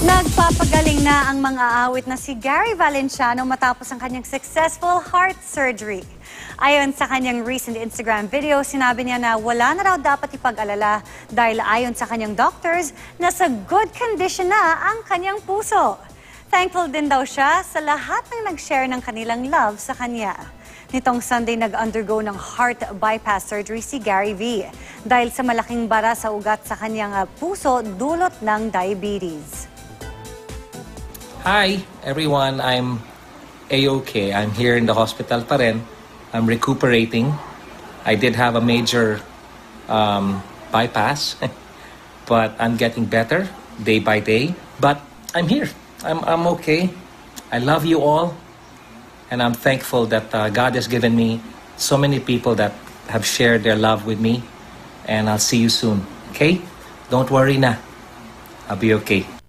Nagpapagaling na ang mga awit na si Gary Valenciano matapos ang kanyang successful heart surgery. Ayon sa kanyang recent Instagram video, sinabi niya na wala na raw dapat ipag-alala dahil ayon sa kanyang doctors, nasa good condition na ang kanyang puso. Thankful din daw siya sa lahat ng nag-share ng kanilang love sa kanya. Nitong Sunday, nag-undergo ng heart bypass surgery si Gary V. Dahil sa malaking bara sa ugat sa kanyang puso, dulot ng diabetes. Hi, everyone. I'm A-OK. I'm here in the hospital pa rin. I'm recuperating. I did have a major um, bypass, but I'm getting better day by day. But I'm here. I'm, I'm okay. I love you all. And I'm thankful that uh, God has given me so many people that have shared their love with me. And I'll see you soon. Okay? Don't worry na. I'll be okay.